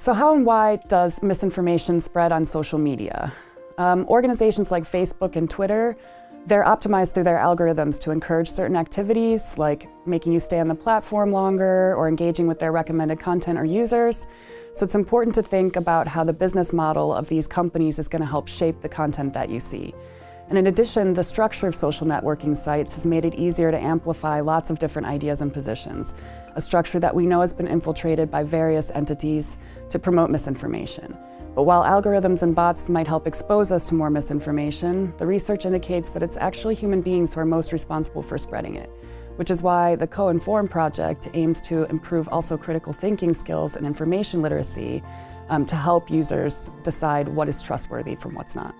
So how and why does misinformation spread on social media? Um, organizations like Facebook and Twitter, they're optimized through their algorithms to encourage certain activities, like making you stay on the platform longer or engaging with their recommended content or users. So it's important to think about how the business model of these companies is going to help shape the content that you see. And in addition, the structure of social networking sites has made it easier to amplify lots of different ideas and positions, a structure that we know has been infiltrated by various entities to promote misinformation. But while algorithms and bots might help expose us to more misinformation, the research indicates that it's actually human beings who are most responsible for spreading it, which is why the Co-Inform project aims to improve also critical thinking skills and information literacy um, to help users decide what is trustworthy from what's not.